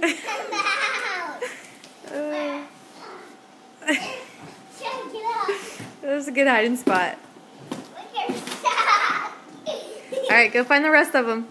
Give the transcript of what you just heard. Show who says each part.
Speaker 1: that was a good hiding spot. All right, go find the rest of them.